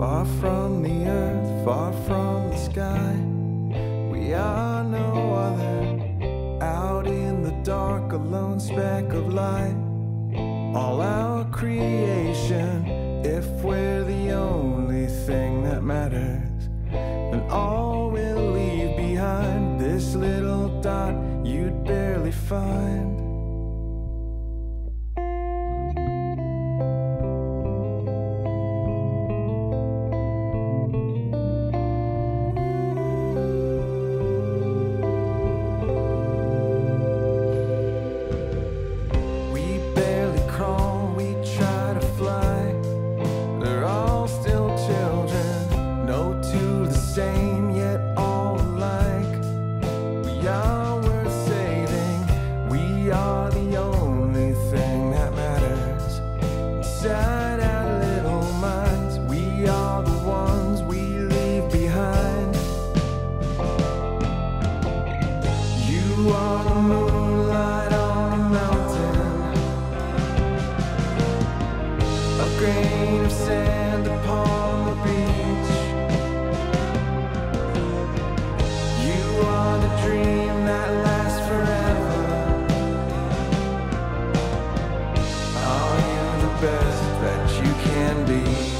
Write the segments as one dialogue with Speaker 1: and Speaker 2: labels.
Speaker 1: Far from the earth, far from the sky, we are no other. Out in the dark, a lone speck of light. All our creation, if we're the only thing that matters, then all we'll leave behind this little dot you'd barely find. inside our little minds. We are the ones we leave behind. You are the moonlight on the mountain, a grain of sand upon the beach. You are the dream that. be.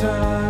Speaker 1: time.